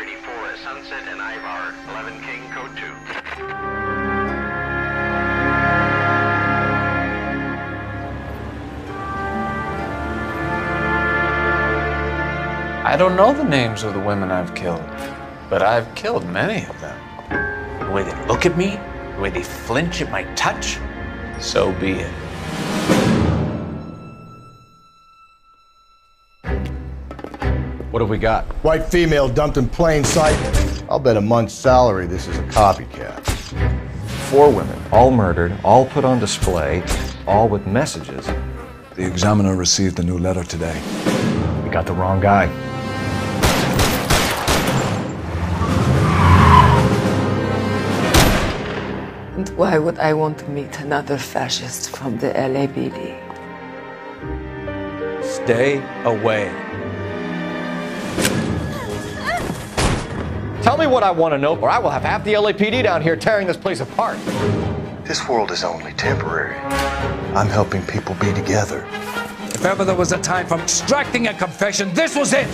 94 at Sunset and Ivar, 11 King, code 2. I don't know the names of the women I've killed, but I've killed many of them. The way they look at me, the way they flinch at my touch. So be it. What have we got? White female dumped in plain sight. I'll bet a month's salary this is a copycat. Four women, all murdered, all put on display, all with messages. The examiner received a new letter today. We got the wrong guy. And why would I want to meet another fascist from the LAPD? Stay away. Tell me what I want to know, or I will have half the LAPD down here tearing this place apart. This world is only temporary. I'm helping people be together. If ever there was a time for extracting a confession, this was it!